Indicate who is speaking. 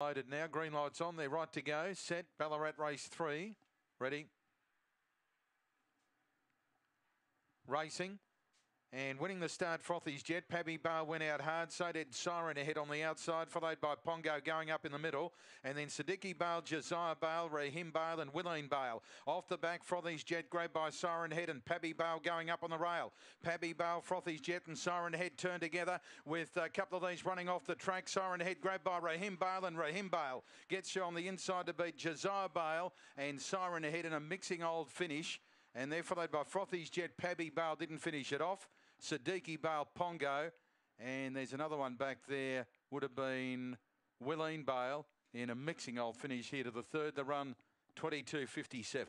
Speaker 1: Loaded now, green lights on, they're right to go. Set, Ballarat race three. Ready. Racing. And winning the start, Frothy's Jet. Pabby Bar went out hard. So did Siren Head on the outside, followed by Pongo going up in the middle. And then Siddiqui Bale, Josiah Bale, Rahim Bale, and Willeen Bale. Off the back, Frothy's Jet grabbed by Siren Head and Pabby Bale going up on the rail. Pabby Bale, Frothy's Jet, and Siren Head turn together with a couple of these running off the track. Siren Head grabbed by Rahim Bale, and Rahim Bale gets you on the inside to beat Josiah Bale and Siren Head in a mixing old finish. And they're followed by Frothy's Jet. Pabby Bale didn't finish it off. Siddiqui Bale Pongo. And there's another one back there. Would have been Willeen Bale in a mixing old finish here to the third. The run 22.57.